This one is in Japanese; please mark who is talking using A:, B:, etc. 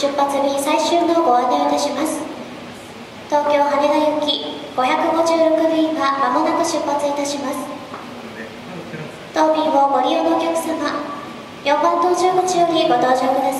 A: 出発便最終のご案内をいたします。東京羽田行き556便はまもなく出発いたします。当便をご利用のお客様4番搭乗口よりご搭乗ください。